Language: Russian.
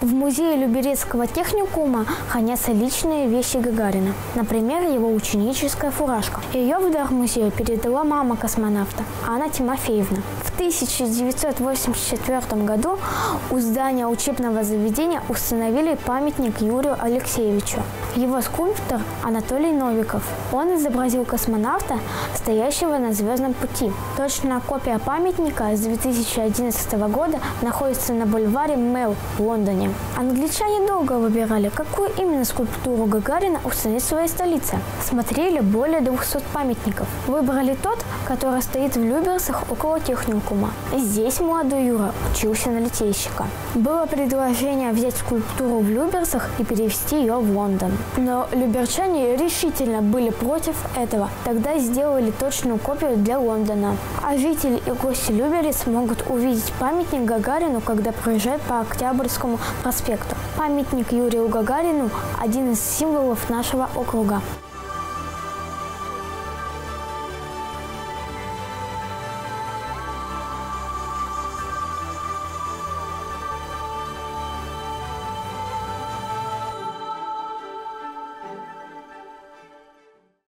В музее Люберецкого техникума хранятся личные вещи Гагарина. Например, его ученическая фуражка. Ее в дар музею передала мама космонавта, Анна Тимофеевна. В 1984 году у здания учебного заведения установили памятник Юрию Алексеевичу. Его скульптор Анатолий Новиков. Он изобразил космонавта, стоящего на звездном пути. Точная копия памятника с 2011 года находится на бульваре Мэл в Лондоне. Англичане долго выбирали, какую именно скульптуру Гагарина установить в своей столице. Смотрели более 200 памятников. Выбрали тот, который стоит в Люберцах около техникума. Здесь молодой Юра учился на литейщика. Было предложение взять скульптуру в Люберцах и перевести ее в Лондон. Но люберчане решительно были против этого. Тогда сделали точную копию для Лондона. А жители и гости Люберец могут увидеть памятник Гагарину, когда проезжают по Октябрьскому проспекту. Памятник Юрию Гагарину – один из символов нашего округа.